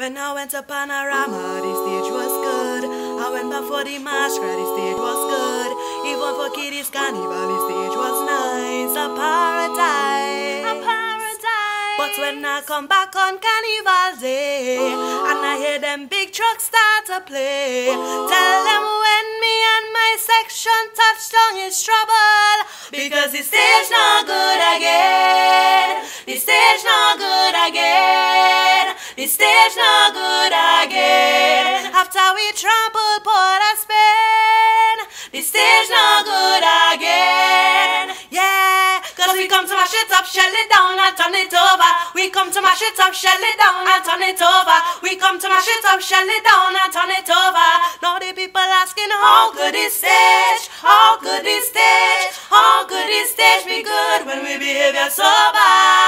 When I went to Panorama, the stage was good. I went back for the masquerade, the stage was good. Even for Kiddies Carnival, the stage was nice. A paradise. A paradise. But when I come back on Carnival Day, and I hear them big trucks start to play, tell them when me and my section touch down is trouble. Because the stage not again. The stage not good again. After we trampled Port of Spain, the stage not good again. Yeah, cause we come to mash it up, shell it down and turn it over. We come to mash it up, shell it down and turn it over. We come to mash it up, shell it down and turn it over. Now the people asking how good is stage, how good is stage, how good is stage be good when we behave so bad.